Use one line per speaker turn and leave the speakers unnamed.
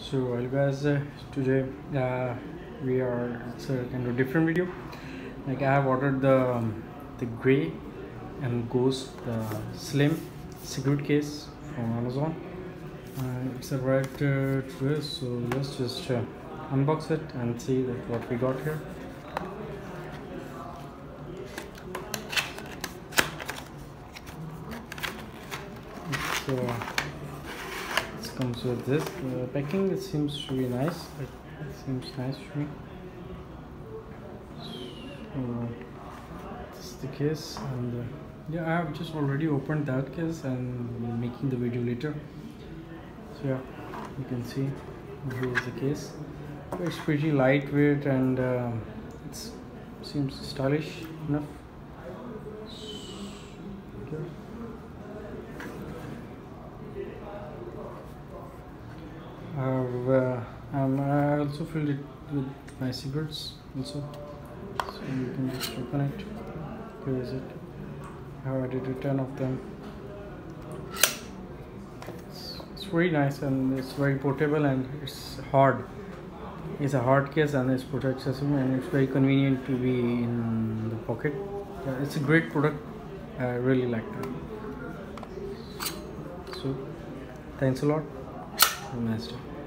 so hello guys uh, today uh, we are it's a kind of different video. Like i have ordered the the gray and ghost the slim cigarette case from amazon. Uh, it's arrived uh, to us so let's just uh, unbox it and see that what we got here. It comes with this uh, packing it seems to be nice. It, seems nice to me so this is the case and uh, yeah i have just already opened that case and making the video later. So yeah you can see here is the case. It's pretty lightweight and uh, it seems stylish enough. Okay. I've, uh, um, I also filled it with my cigarettes also. So you can just open it here is it. I have added 10 of them. It's, it's very nice and it's very portable and it's hard. It's a hard case and it's put accessible and it's very convenient to be in the pocket. Yeah, it's a great product. I really like that. So thanks a lot day